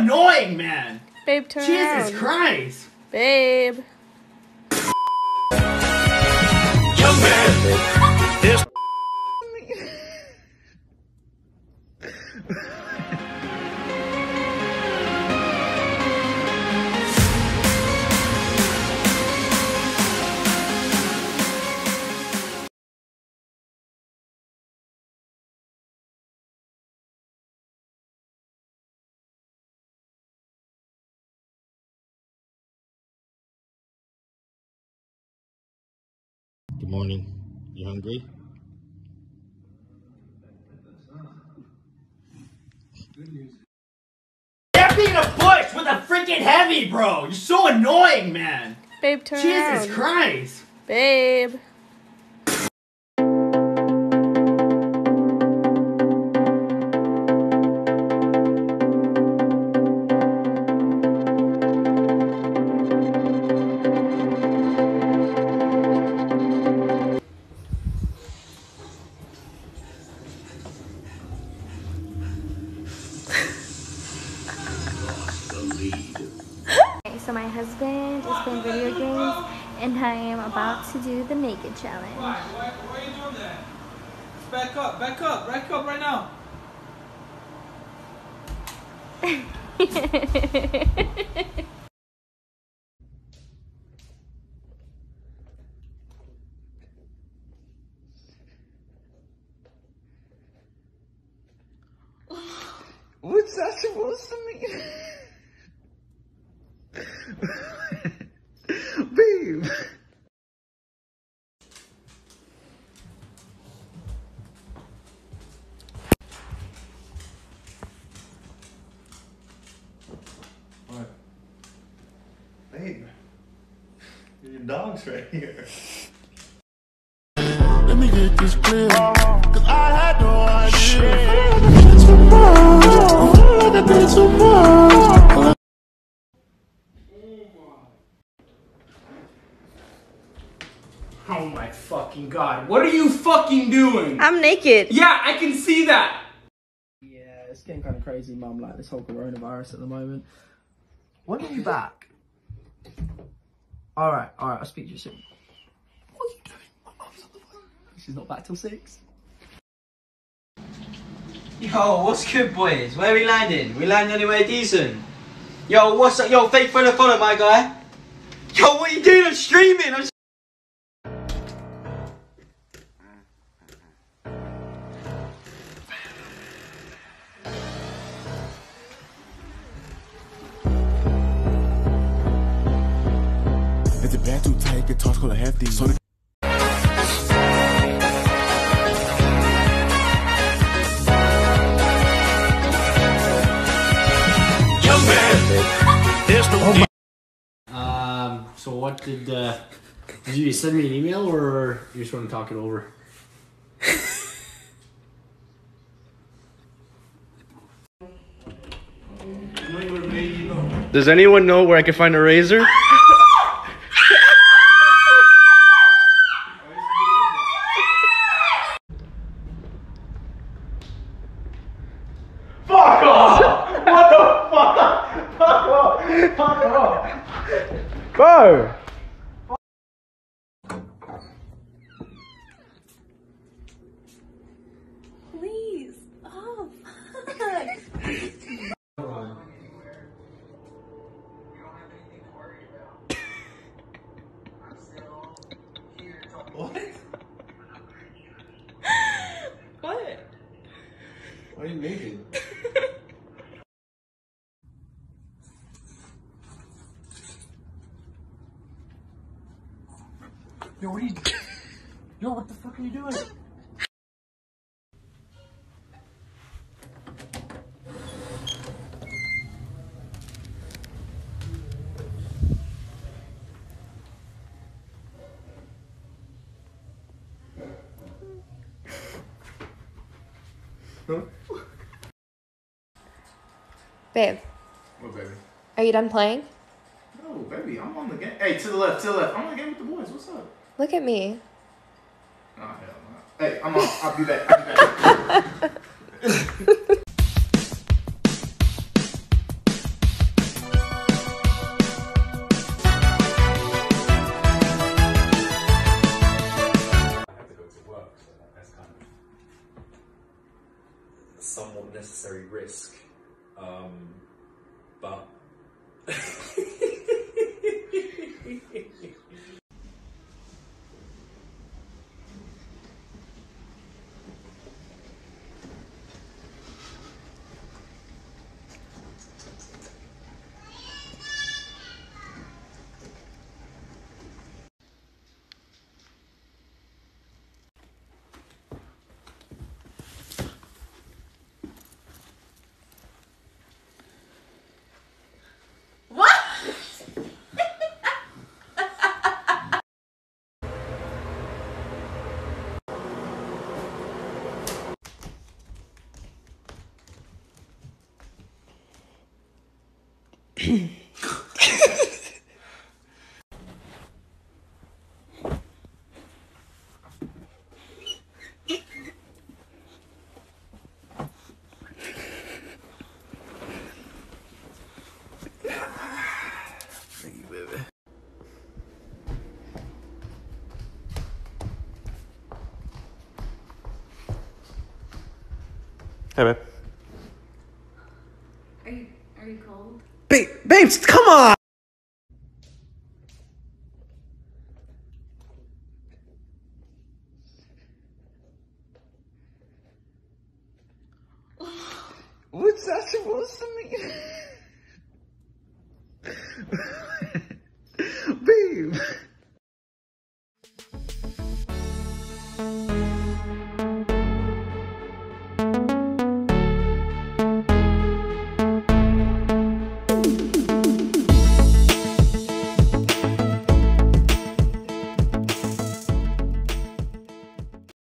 annoying, man. Babe, turn Jesus around. Christ. Babe. Young man, Good morning. You hungry? Stop being a bush with a freaking heavy, bro. You're so annoying, man. Babe, turn Jesus around. Christ. Babe. I am about to do the naked challenge. Why? Why, why are you doing that? Back up, back up, back up right now. What's that supposed to mean? Babe. What? Babe. Your dog's right here. Let me get this clear. Cause I had no idea. Oh, I did too much. Oh my fucking god. What are you fucking doing? I'm naked. Yeah, I can see that. Yeah, it's getting kind of crazy, mum, like this whole coronavirus at the moment. When are you back? Alright, alright, I'll speak to you soon. What are you doing? My mum's on the phone. She's not back till six. Yo, what's good, boys? Where we landing? We landing anywhere decent? Yo, what's up? Yo, fake friend of follow, my guy. Yo, what are you doing? I'm streaming. I'm a band too tight, guitar's called a hefty. So the Young man, there's no Um, so what did, uh, did you send me an email or you just want to talk it over? Does anyone know where I can find a razor? Bro! Please. Oh, What? What? Why are you naked? Yo, what are you Yo, what the fuck are you doing? Huh? Babe, What, baby? are you done playing? No, baby, I'm on the game. Hey, to the left, to the left. I'm on the game with the boys. What's up? Look at me. Oh, hell no. Hey, I'm on. I'll be back. I'll be back. somewhat necessary risk. Um, but Hey, babe. Are you, are you cold? Babe, babes, come on! What's that supposed to mean? Babe!